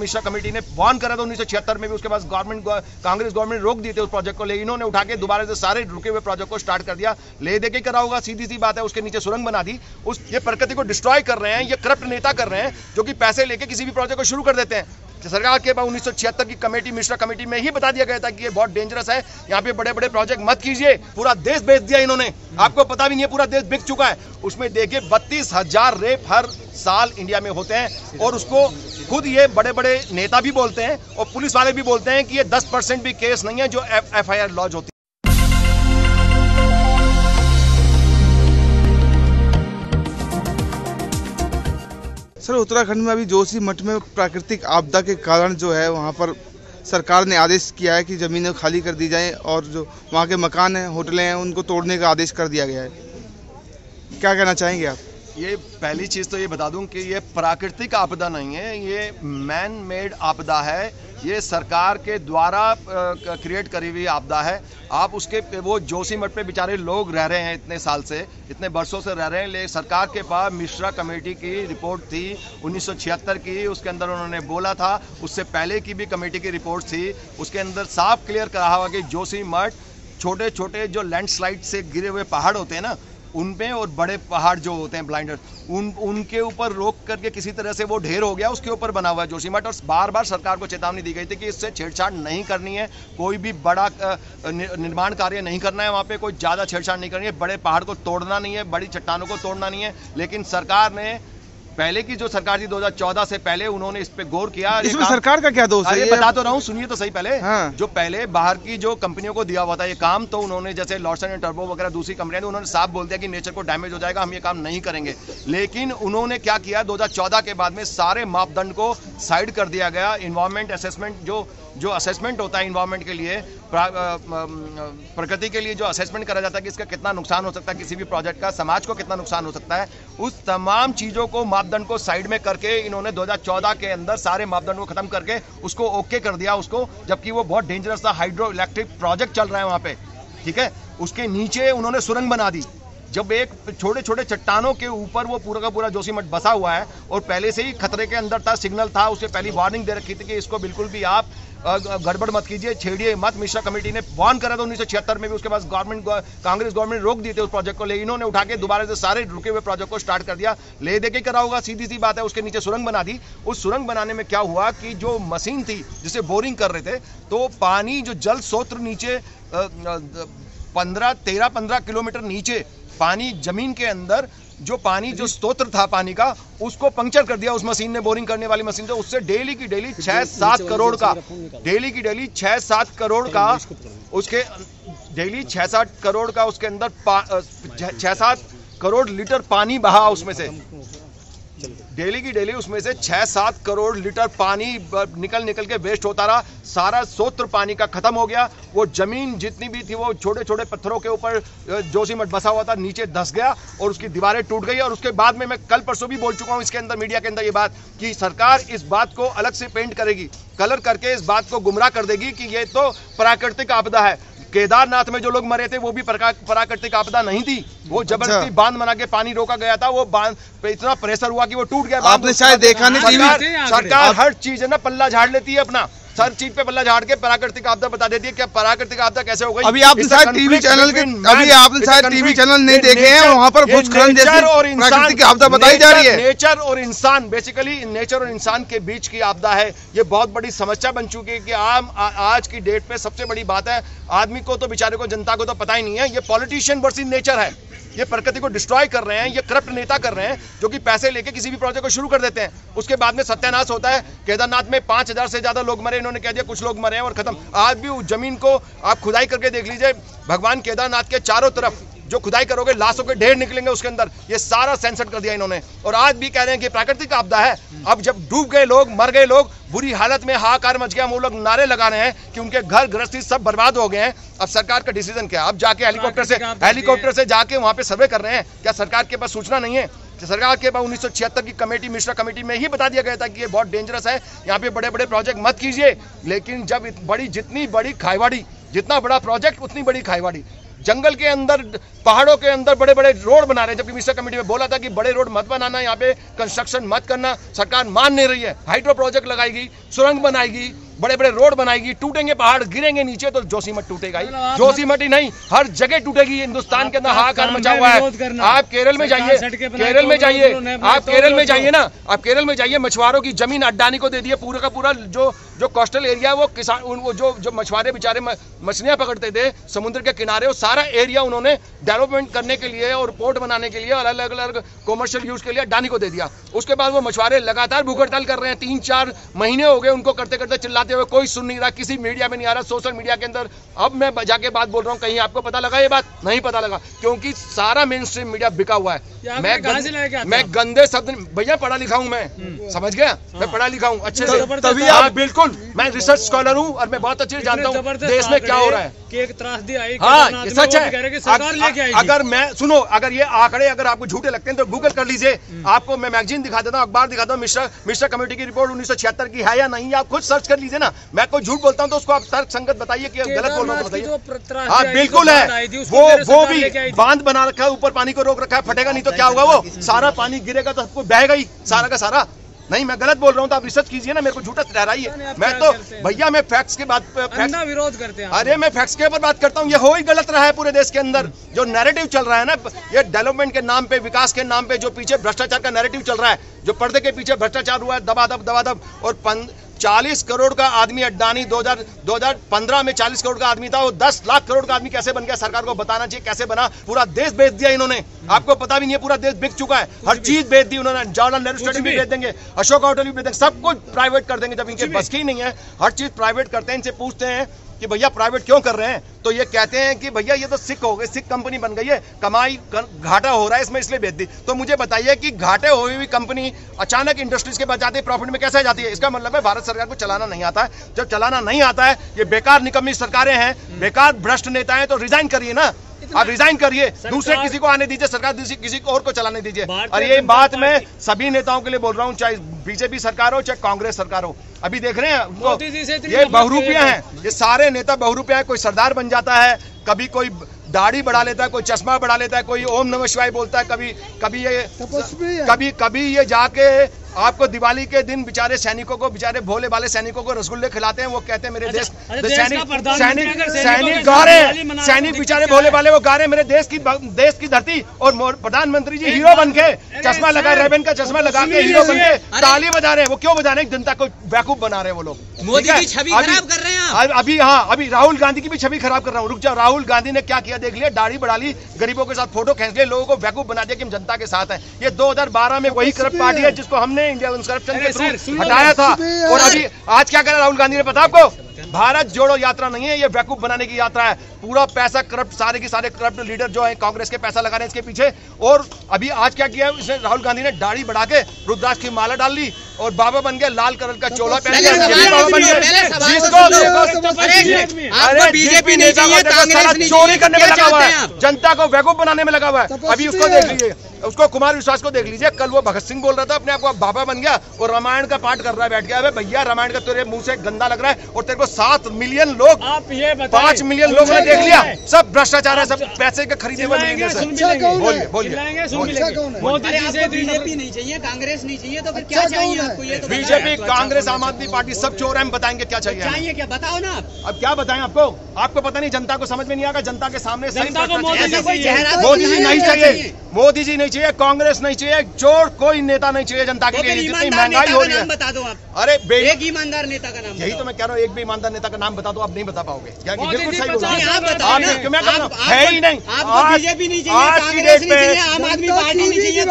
Mishra committee ने warn करा था उन्नीस में भी, उसके बाद गवर्नमेंट, कांग्रेस गवर्नमेंट रोक दी थी उस प्रोजेक्ट को लेकिन इन्होंने उठा के दोबारा से सारे रुके हुए प्रोजेक्ट को स्टार्ट कर दिया। ले दे के करा होगा, सीधी सी बात है, उसके नीचे सुरंग बना दी। उस, ये प्रकृति को डिस्ट्रॉय कर रहे हैं, ये करप्ट नेता कर रहे हैं, जो कि पैसे लेके किसी भी प्रोजेक्ट को शुरू कर देते हैं। सरकार के बाद उन्नीस की कमेटी, मिश्रा कमेटी में ही बता दिया गया था कि ये बहुत डेंजरस है। यहाँ पे बड़े बड़े प्रोजेक्ट मत कीजिए, पूरा देश बेच दिया इन्होंने। आपको पता भी नहीं है, पूरा देश बिक चुका है। उसमें देखिए, बत्तीस हज़ार रेप हर साल इंडिया में होते हैं, और उसको खुद ये बड़े बड़े नेता भी बोलते हैं और पुलिस वाले भी बोलते हैं कि ये दस परसेंट भी केस नहीं है जो एफ़ आई आर लॉन्च होती है। सर, उत्तराखंड में अभी जोशी मठ में प्राकृतिक आपदा के कारण जो है वहाँ पर सरकार ने आदेश किया है कि ज़मीनें खाली कर दी जाएँ और जो वहाँ के मकान हैं, होटलें हैं, उनको तोड़ने का आदेश कर दिया गया है। क्या कहना चाहेंगे आप? ये पहली चीज़ तो ये बता दूँ कि ये प्राकृतिक आपदा नहीं है, ये मैन मेड आपदा है। ये सरकार के द्वारा क्रिएट करी हुई आपदा है। आप उसके, वो जोशी मठ पे बेचारे लोग रह रहे हैं इतने साल से, इतने वर्षों से रह रहे हैं। लेकिन सरकार के पास मिश्रा कमेटी की रिपोर्ट थी 1976 की, उसके अंदर उन्होंने बोला था। उससे पहले की भी कमेटी की रिपोर्ट थी। उसके अंदर साफ़ क्लियर करा हुआ कि जोशी मठ छोटे छोटे जो लैंडस्लाइड से गिरे हुए पहाड़ होते हैं ना उन पे और बड़े पहाड़ जो होते हैं ब्लाइंडर उन, उनके ऊपर रोक करके किसी तरह से वो ढेर हो गया, उसके ऊपर बना हुआ है जोशीमठ और बार बार सरकार को चेतावनी दी गई थी कि इससे छेड़छाड़ नहीं करनी है, कोई भी बड़ा निर्माण कार्य नहीं करना है, वहाँ पे कोई ज़्यादा छेड़छाड़ नहीं करनी है, बड़े पहाड़ को तोड़ना नहीं है, बड़ी चट्टानों को तोड़ना नहीं है, लेकिन सरकार ने पहले की जो सरकार थी 2014 से पहले उन्होंने इस पे गौर किया। इसमें सरकार का क्या दोष है? ये बता तो रहा हूँ सुनिए तो सही पहले। हाँ। जो पहले बाहर की जो कंपनियों को दिया हुआ था ये काम तो उन्होंने जैसे लॉर्सन एंड टर्बो वगैरह दूसरी कंपनियाँ थी उन्होंने साफ़ बोल दिया कि नेचर को डैमेज हो जाएगा हम ये काम नहीं करेंगे। लेकिन उन्होंने क्या किया दो हज़ार चौदह के बाद में सारे मापदंड को साइड कर दिया गया। इन्वायरमेंट असेसमेंट जो जो असेसमेंट होता है इन्वायरमेंट के लिए प्रकृति के लिए जो असेसमेंट करा जाता है कि इसका कितना नुकसान हो सकता है, किसी भी प्रोजेक्ट का, समाज को कितना नुकसान हो सकता है, उस तमाम चीज़ों को, मापदंड को साइड में करके, इन्होंने 2014 के अंदर सारे मापदंड को खत्म करके, उसको ओके कर दिया उसको, जबकि वो बहुत डेंजरस था हाइड्रो इलेक्ट्रिक प्रोजेक्ट चल रहा है वहाँ पे, ठीक है? उसके नीचे उन्होंने सुरंग बना दी। जब एक छोटे छोटे चट्टानों के ऊपर वो पूरा का पूरा जोशीमठ बसा हुआ है और पहले से ही खतरे के अंदर था, सिग्नल था, उसे पहली वार्निंग दे रखी थी कि इसको बिल्कुल भी आप गड़बड़ मत कीजिए, छेड़िए मत। मिश्रा कमेटी ने वार्न करा था उन्नीस सौ छिहत्तर में भी, उसके बाद गवर्नमेंट, कांग्रेस गवर्नमेंट रोक दी थी उस प्रोजेक्ट को लेकिन इन्होंने उठा के दोबारा से सारे रुके हुए प्रोजेक्ट को स्टार्ट कर दिया। ले दे के करा होगा, सीधी सी बात है, उसके नीचे सुरंग बना दी। उस सुरंग बनाने में क्या हुआ कि जो मशीन थी, जिसे बोरिंग कर रहे थे तो पानी जो जल स्रोत नीचे पंद्रह, तेरह, पंद्रह किलोमीटर नीचे पानी ज़मीन के अंदर जो पानी जो स्त्रोत्र था पानी का उसको पंक्चर कर दिया उस मशीन ने बोरिंग करने वाली मशीन से उससे डेली की डेली छह सात करोड़ का डेली की डेली छह सात करोड़ का उसके डेली छह सात करोड़ का उसके अंदर छह सात करोड़ लीटर पानी बहा उसमें से। डेली की डेली उसमें से छह सात करोड़ लीटर पानी निकल निकल के वेस्ट होता रहा। सारा सोत्र पानी का खत्म हो गया। वो ज़मीन जितनी भी थी वो छोटे छोटे पत्थरों के ऊपर जोशीमठ बसा हुआ था, नीचे धस गया और उसकी दीवारें टूट गई और उसके बाद में मैं कल परसों भी बोल चुका हूँ इसके अंदर, मीडिया के अंदर ये बात कि सरकार इस बात को अलग से पेंट करेगी। कलर करके इस बात को गुमराह कर देगी कि ये तो प्राकृतिक आपदा है। केदारनाथ में जो लोग मरे थे वो भी प्राकृतिक आपदा नहीं थी। वो अच्छा। ज़बरदस्ती बाँध बना के पानी रोका गया था वो बाँध पे इतना प्रेशर हुआ कि वो टूट गया। आपने शायद देखा नहीं सरकार हर चीज़ है ना पल्ला झाड़ लेती है अपना। सर चीज़ पे बल्ला झाड़ के प्राकृतिक आपदा बता देती है क्या प्राकृतिक आपदा कैसे हो गई? अभी आपने शायद टीवी चैनल के अभी आपने शायद टीवी चैनल नहीं देखे हैं वहाँ पर भूस्खलन जैसे और प्राकृतिक आपदा बताई जा रही है। नेचर और इंसान बेसिकली नेचर और इंसान के बीच की आपदा है। ये बहुत बड़ी समस्या बन चुकी है कि आम आज की डेट पे सबसे बड़ी बात है आदमी को तो बेचारे को जनता को तो पता ही नहीं है ये पॉलिटिशियन वर्सेस नेचर है। ये प्रकृति को डिस्ट्रॉय कर रहे हैं, ये करप्ट नेता कर रहे हैं, जो कि पैसे लेके किसी भी प्रोजेक्ट को शुरू कर देते हैं। उसके बाद में सत्यानाश होता है। केदारनाथ में पाँच हज़ार से ज़्यादा लोग मरे, इन्होंने कह दिया कुछ लोग मरे हैं और खत्म। आज भी उस ज़मीन को आप खुदाई करके देख लीजिए, भगवान केदारनाथ के चारों तरफ़ जो खुदाई करोगे लाशों के ढेर निकलेंगे उसके अंदर। ये सारा सेंसर कर दिया इन्होंने। और आज भी कह रहे हैं कि प्राकृतिक आपदा है। अब जब डूब गए लोग मर गए लोग बुरी हालत में हाकार मच गया वो लोग नारे लगा रहे हैं कि उनके घर गृहस्थी सब बर्बाद हो गए हैं। अब सरकार का डिसीज़न क्या अब जाके हेलीकॉप्टर से हेलीकॉप्टर से जाके वहाँ पे सर्वे कर रहे हैं। क्या सरकार के पास सूचना नहीं है? सरकार के पास उन्नीस सौ छिहत्तर की कमेटी मिश्रा कमेटी में ही बता दिया गया था कि ये बहुत डेंजरस है। यहाँ पे बड़े बड़े प्रोजेक्ट मत कीजिए। लेकिन जब बड़ी जितनी बड़ी खाईवाड़ी जितना बड़ा प्रोजेक्ट उतनी बड़ी खाईवाड़ी। जंगल के अंदर, पहाड़ों के अंदर बड़े बड़े रोड बना रहे हैं। जबकि मिस्टर कमेटी में बोला था कि बड़े रोड मत बनाना, यहाँ पे कंस्ट्रक्शन मत करना, सरकार मान नहीं रही है। हाइड्रो प्रोजेक्ट लगाएगी, सुरंग बनाएगी बड़े बड़े रोड बनाएगी टूटेंगे पहाड़ गिरेंगे नीचे तो जोशीमठ टूटेगा ही। जोशीमठ ही नहीं हर जगह टूटेगी हिंदुस्तान के अंदर हाहाकार मचा हुआ है। आप केरल में जाइए केरल में जाइए आप केरल में जाइए ना आप केरल में जाइए मछुआरों की ज़मीन अड्डानी को दे दिए पूरा का पूरा जो जो कोस्टल एरिया है वो किसान वो जो जो मछुआरे बेचारे मछलियाँ पकड़ते थे समुद्र के किनारे वो सारा एरिया उन्होंने डेवलपमेंट करने के लिए और पोर्ट बनाने के लिए और अलग अलग कॉमर्शियल यूज़ के लिए अड्डानी को दे दिया। उसके बाद वो मछुआरे लगातार भूख हड़ताल कर रहे हैं तीन चार महीने हो गए उनको करते करते चिल्लाते हुए कोई सुन नहीं रहा, किसी मीडिया में नहीं आ रहा सोशल मीडिया के अंदर। अब मैं जाके बात बोल रहा हूँ, कहीं आपको पता लगा ये बात? नहीं पता लगा, क्योंकि सारा मेन स्ट्रीम मीडिया बिका हुआ है। मैं कहाँ से लाया क्या मैं गंदे शब्द भैया पढ़ा लिखा हूँ मैं। समझ गया? हाँ। मैं पढ़ा लिखा हूँ अच्छे से। तभी आप- बिल्कुल मैं रिसर्च स्कॉलर हूँ और मैं बहुत अच्छे से जानता हूँ देश में क्या हो रहा है। कि एक त्रासदी आई हाँ सच है। अगर मैं सुनो अगर ये आंकड़े अगर आपको झूठे लगते हैं तो गूगल कर लीजिए। हम्म। आपको मैं मैगजीन दिखा देता हूँ अखबार दिखाता हूँ मिश्रा मिश्रा कमेटी की रिपोर्ट उन्नीस सौ छिहत्तर की है या नहीं आप खुद सर्च कर लीजिए ना। मैं कोई झूठ बोलता हूँ तो उसको आप तर्क संगत बताइए कि गलत बोल रहा हूँ तो बताइए। हाँ बिल्कुल है। वो वो भी। बाँध बना रखा है ऊपर पानी को रोक रखा है फटेगा नहीं तो क्या होगा वो? सारा पानी गिरेगा तो सबको बहेगा ही सारा का सारा। नहीं मैं गलत बोल रहा हूँ तो आप रिसर्च कीजिए ना मेरे को झूठा ठहराइए। मैं तो भैया मैं फैक्ट्स के बाद फैक्ट्स विरोध करते हैं अरे मैं फैक्ट्स के ऊपर बात करता हूँ ये हो ही गलत रहा है पूरे देश के अंदर। जो नैरेटिव चल रहा है ना ये डेवलपमेंट के नाम पे विकास के नाम पे जो पीछे भ्रष्टाचार का नैरेटिव चल रहा है जो पर्दे के पीछे भ्रष्टाचार हुआ है दबादब दबादब और पन, 40 करोड़ का आदमी अड्डानी 2000 2015 में 40 करोड़ का आदमी था वो 10 लाख करोड़ का आदमी कैसे बन गया? सरकार को बताना चाहिए कैसे बना? पूरा देश बेच दिया इन्होंने। आपको पता भी नहीं है पूरा देश बिक चुका है। हर चीज़ बेच दी उन्होंने। जवाहरलाल नेहरू स्टेडियम भी। बेच देंगे अशोक होटल भी बेच देंगे सब कुछ प्राइवेट कर देंगे। जब इनके बस की नहीं है हर चीज़ प्राइवेट करते हैं इनसे पूछते हैं। कि भैया प्राइवेट क्यों कर रहे हैं? तो ये कहते हैं कि भैया ये तो सिख हो गए सिख कंपनी बन गई है कमाई घाटा हो रहा है इसमें इसलिए बेच दी। तो मुझे बताइए कि घाटे हुई हुई कंपनी अचानक इंडस्ट्रीज़ के बाद जाती है प्रॉफिट में कैसे जाती है? इसका मतलब है भारत सरकार को चलाना नहीं आता है। जब चलाना नहीं आता है ये बेकार निकम्मी सरकारें हैं बेकार भ्रष्ट नेता है तो रिजाइन करिए ना। आप रिजाइन करिए। दूसरे किसी को आने दीजिए सरकार दूसरी किसी और को चलाने दीजिए। और ये बात मैं सभी नेताओं के लिए बोल रहा हूँ चाहे बीजेपी सरकार हो चाहे कांग्रेस सरकार हो। अभी देख रहे हैं इतनी ये बहुरूपिया है। हैं। ये सारे नेता बहुरूपिया है। कोई सरदार बन जाता है कभी कोई दाढ़ी बढ़ा लेता है कोई चश्मा बढ़ा लेता है कोई ओम नमः शिवाय बोलता है कभी कभी ये कभी कभी ये जाके आपको दिवाली के दिन बेचारे सैनिकों को बेचारे भोले वाले सैनिकों को रसगुल्ले खिलाते हैं वो कहते हैं मेरे अच्छा, देश सैनिक सैनिक सैनिक के गा रहे दिवाली मना रहे सैनिक तो बेचारे भोले? वाले वो गा रहे मेरे देश की देश की धरती और प्रधानमंत्री जी हीरो बन के चश्मा लगा रेबन का चश्मा लगा के हीरो बन के ताली बजा रहे हैं वो क्यों बजा रहे हैं? जनता को बेवकूफ़ बना रहे हैं वो लोग। मोदी की छवि अभी- खराब कर रहे हैं अभी- हाँ राहुल गांधी की भी छवि खराब कर रहा हूँ। रुक जाओ राहुल गांधी ने क्या किया देख लिया दाढ़ी बढ़ा ली गरीबों के साथ फ़ोटो खींच लिए लोगों को बेवकूफ़ बना दिया कि हम जनता के साथ है। ये 2012 में वही करप्ट पार्टी है जिसको हमने इंडिया करप्शन के थ्रू हटाया था। और अभी आज क्या करा राहुल गांधी ने पता आपको? भारत जोड़ो यात्रा नहीं है ये बेवकूफ़ बनाने की यात्रा है। पूरा पैसा करप्ट सारे के सारे करप्ट लीडर जो है कांग्रेस के पैसा लगा रहे हैं इसके पीछे। और अभी आज क्या किया है इसने राहुल गांधी ने दाढ़ी बढ़ा के रुद्राक्ष की माला डाल ली। और बाबा बन गया लाल कलर का चोला पहन गया जिसको बीजेपी नहीं चाहिए चोरी करने में लगा हुआ है। जनता को बेवकूफ़ बनाने में लगा हुआ है। अभी उसको देख लीजिए उसको कुमार विश्वास को देख लीजिए। कल वो भगत सिंह बोल रहा था अपने आप को बाबा बन गया और रामायण का पाठ कर रहा है बैठ गया। भैया रामायण का तेरे मुँह से गंदा लग रहा है और तेरे को सात मिलियन लोग आप ये बताएँ पाँच मिलियन लोगों ने देख लिया। सब भ्रष्टाचार है सब पैसे के खरीदे हुए मिलेंगे सुन भी सर लेंगे। बोलिए बोलिए। लेंगे। मोदी जी से बीजेपी नहीं चाहिए कांग्रेस नहीं चाहिए तो फिर क्या चाहिए? तो। बीजेपी कांग्रेस आम आदमी पार्टी सब चोर है हम बताएँगे क्या चाहिए चाहिए क्या बताओ ना अब क्या बताएँ आपको? आपको पता नहीं जनता को समझ में नहीं आएगा जनता के सामने भ्रष्टाचार मोदी जी कोई चेहरा मोदी जी नहीं चाहिए। मोदी जी नहीं चाहिए कांग्रेस नहीं चाहिए चोर कोई नेता नहीं चाहिए जनता के तो लिए जितनी महँगाई हो रही है। बता दो आप। अरे एक ईमानदार नेता का नाम यही तो मैं कह रहा हूँ एक भी ईमानदार नेता का नाम बता दो आप नहीं बता पाओगे। क्या बिल्कुल सही बोल रहा हूँ। हूँ? है ही नहीं। आज- बीजेपी नहीं चाहिए आम आदमी पार्टी नहीं चाहिए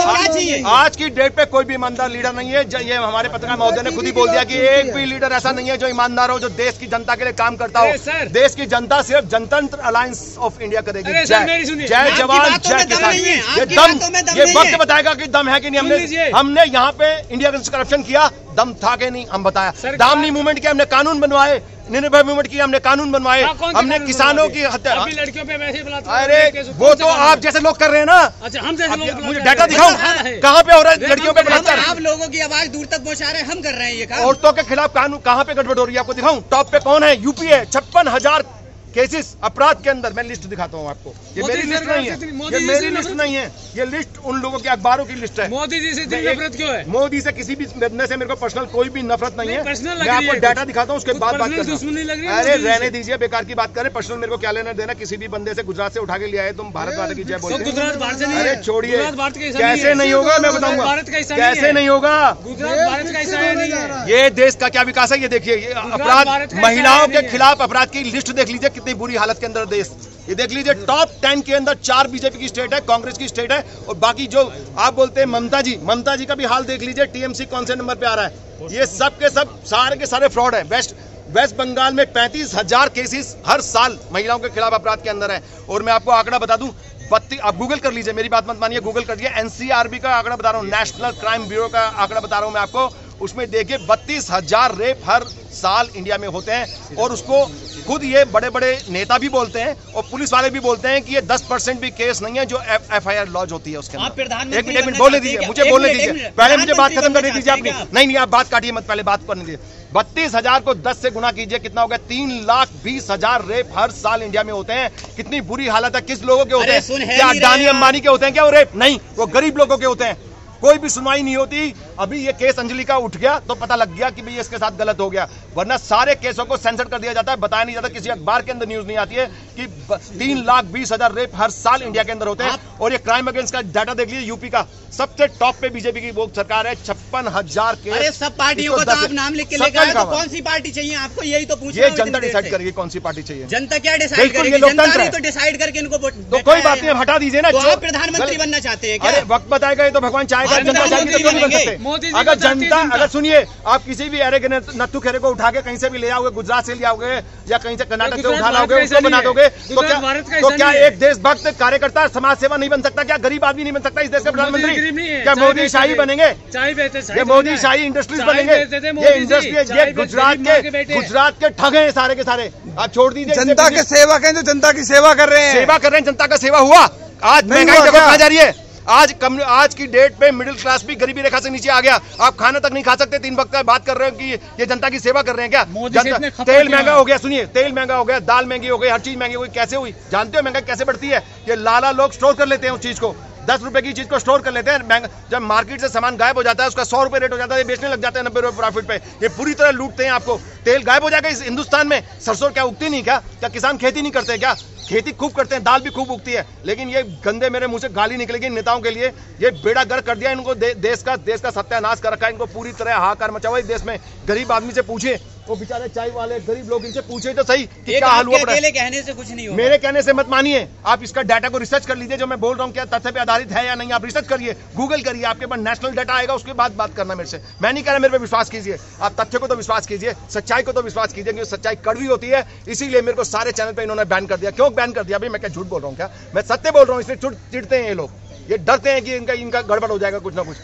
आज की डेट पे कोई भी ईमानदार लीडर नहीं है। ये हमारे पत्रकार महोदय ने खुद ही बोल दिया कि एक भी लीडर ऐसा नहीं है जो ईमानदार हो जो देश की जनता के लिए काम करता हो। देश की जनता सिर्फ़ जनतंत्र अलायंस ऑफ़ इंडिया करेगी। जय जवान जय किसान। ये दम ये वक्त बताएगा की दम है कि नहीं? हमने हमने यहाँ पे इंडिया करप्शन किया दम था कि नहीं हम बताया। दामनी मूवमेंट किया हमने कानून बनवाए निर्भय मूवमेंट की हमने कानून बनवाए हाँ, हमने किसानों की हत्या लड़कियों पे वैसे अरे वो तो आप जैसे लोग कर रहे हैं ना। अच्छा हम जैसे मुझे डाटा दिखाओ हाँ, कहाँ पे हो रहा है लड़कियों पे बलात्कार? आप लोगों की आवाज़ दूर तक पहुँचा रहे हैं हम कर रहे हैं ये औरतों के खिलाफ कानून कहाँ पे गड़बड़ हो रही है आपको दिखाऊँ? टॉप पे कौन है? यूपी है छप्पन हज़ार केसेस अपराध के अंदर मैं लिस्ट दिखाता हूँ आपको। ये मेरी लिस्ट नहीं है। ये मेरी लिस्ट नहीं है। ये लिस्ट उन लोगों के अखबारों की लिस्ट है। मोदी जी से इतनी नफरत क्यों है? मोदी से किसी भी बंदे से मेरे को पर्सनल कोई भी नफरत नहीं है। मैं आपको डाटा दिखाता हूँ उसके बाद बात है अरे रहने दीजिए बेकार की बात करें। पर्सनल मेरे को क्या लेना देना? किसी भी बंदे से गुजरात से उठा के ले आए तुम भारत वाले की जय बोलते हैं। गुजरात भारत से अरे छोड़िए। गुजरात भारत का हिस्सा कैसे नहीं होगा मैं बताऊँगा। भारत का हिस्सा कैसे नहीं होगा? गुजरात भारत का हिस्सा नहीं ये देश का क्या विकास है? ये देखिए ये अपराध महिलाओं के खिलाफ अपराध की लिस्ट देख लीजिए कितनी बुरी हालत के अंदर देश। ये देख लीजिए टॉप टेन के अंदर चार बीजेपी की स्टेट है, कांग्रेस की स्टेट है, और बाकी जो आप बोलते हैं ममता जी ममता जी का भी हाल देख लीजिए टीएमसी कौन से नंबर पे आ रहा है? ये सब के सब, सारे के सारे फ्रॉड है। वेस्ट वेस्ट बंगाल में पैंतीस हज़ार केसेस हर साल महिलाओं के खिलाफ अपराध के अंदर है। और मैं आपको आंकड़ा बता दूँ, बत्ती, आप गूगल कर लीजिए, मेरी बात मत मानिए गूगल कर लीजिए एनसीआरबी का आंकड़ा बता रहा हूँ नेशनल क्राइम ब्यूरो का आंकड़ा बता रहा हूँ मैं आपको। उसमें देखिए, बत्तीस हज़ार रेप हर साल इंडिया में होते हैं, और उसको खुद ये बड़े बड़े नेता भी बोलते हैं और पुलिस वाले भी बोलते हैं कि ये 10 परसेंट भी केस नहीं है जो एफ़ आई आर लॉन्च होती है उसके अंदर। एक मिनट मिनट बोलने दीजिए मुझे बोलने दीजिए। पहले मुझे बात खत्म करने दीजिए हैं नहीं नहीं आप बात काटिए मत पहले बात करने दीजिए। बत्तीस हज़ार को दस से गुना कीजिए कितना हो गया? तीन लाख बीस हज़ार रेप हर साल इंडिया में होते हैं। कितनी बुरी हालत है किस लोगों के होते हैं? क्या अडानी अंबानी के होते हैं क्या वो रेप? नहीं वो गरीब लोगों के होते हैं। कोई भी सुनवाई नहीं होती। अभी ये केस अंजलि का उठ गया तो पता लग गया कि भाई इसके साथ गलत हो गया। वरना सारे केसों को सेंसर कर दिया जाता है। बताया नहीं जाता किसी अखबार के अंदर न्यूज़ नहीं आती है कि तीन लाख बीस हज़ार रेप हर साल इंडिया के अंदर होते हैं। और ये क्राइम अगेंस्ट का डाटा देख लीजिए यूपी का। सबसे टॉप पे बीजेपी की वो सरकार है छप्पन हज़ार केस। अरे सब पार्टियों को तो आप नाम लिख के लेकर तो कौन सी पार्टी चाहिए? आपको यही तो पूछ ये जनता डिसाइड करेगी कौन सी पार्टी चाहिए। जनता क्या डिसाइड करेगी? जनता तो डिसाइड करके इनको वोट तो कोई बात नहीं हटा दीजिए ना तो प्रधानमंत्री बनना चाहते हैं वक्त बताएगा ये तो भगवान चाहेगा जनता चाहेगी तो क्यों नहीं बन सकते? मोदी जी अगर जनता। अगर सुनिए आप किसी भी के न- नत्थु खेरे को उठा के कहीं से भी ले आओगे गुजरात से ले आओगे या कहीं से कर्नाटक से उठा लाओगे उसको बना दोगे तो क्या तो क्या एक देशभक्त कार्यकर्ता समाज सेवा नहीं बन सकता? क्या गरीब आदमी नहीं बन सकता इस देश का प्रधानमंत्री? क्या मोदी शाही बनेंगे? चाय बेचते चाय ये मोदी शाही इंडस्ट्रीज़ बनेंगे। ये इंडस्ट्री ये गुजरात के गुजरात के ठगे हैं सारे के सारे। आप छोड़ दीजिए जनता के सेवक हैं जो जनता की सेवा कर रहे हैं। सेवा कर रहे हैं जनता का सेवा हुआ। आज महँगाई देखो क्या? जा रही है? आज कम आज की डेट पे मिडिल क्लास भी गरीबी रेखा से नीचे आ गया। आप खाना तक नहीं खा सकते तीन वक्त बात कर रहे हो कि ये जनता की सेवा कर रहे हैं क्या? तेल महँगा हो गया सुनिए तेल महँगा हो गया दाल महँगी हो गई हर चीज़ महँगी हो गई कैसे हुई? जानते हो महँगाई कैसे बढ़ती है? ये लाला लोग स्टोर कर लेते हैं उस चीज़ को। दस रुपए की चीज़ को स्टोर कर लेते हैं जब मार्केट से सामान गायब हो जाता है उसका सौ रुपए रेट हो जाता है बेचने लग जाते हैं नब्बे रुपए प्रॉफिट पे। ये पूरी तरह लूटते हैं आपको। तेल गायब हो जाएगा इस हिंदुस्तान में। सरसों क्या उगती नहीं क्या? क्या किसान खेती नहीं करते क्या? खेती खूब करते हैं दाल भी खूब उगती है लेकिन ये गंदे मेरे मुँह से गाली निकलेगी नेताओं के लिए। ये बेड़ा गर्क कर दिया इनको दे, देश का देश का सत्यानाश कर रखा है इनको पूरी तरह हाहाकार मचा हुआ है देश में। गरीब आदमी से पूछे वो बेचारे चाय वाले गरीब लोग इनसे पूछे तो सही कि क्या हाल हुआ अकेले कहने से कुछ नहीं होगा। मेरे कहने से मत मानिए। आप इसका डाटा को रिसर्च कर लीजिए जो मैं बोल रहा हूँ क्या तथ्य पे आधारित है या नहीं आप रिसर्च करिए गूगल करिए आपके पास नेशनल डाटा आएगा उसके बाद बात करना मेरे से। मैं नहीं कह रहा मेरे पे विश्वास कीजिए। आप तथ्य को तो विश्वास कीजिए सच्चाई को तो विश्वास कीजिए क्योंकि सच्चाई कड़वी होती है इसीलिए मेरे को सारे चैनल पर इन्होंने बैन कर दिया। क्यों बैन कर दिया? अभी मैं क्या झूठ बोल रहा हूँ क्या? मैं सत्य बोल रहा हूँ इसलिए चिड़ते हैं ये लोग। ये डरते हैं कि इनका इनका गड़बड़ हो जाएगा कुछ ना कुछ।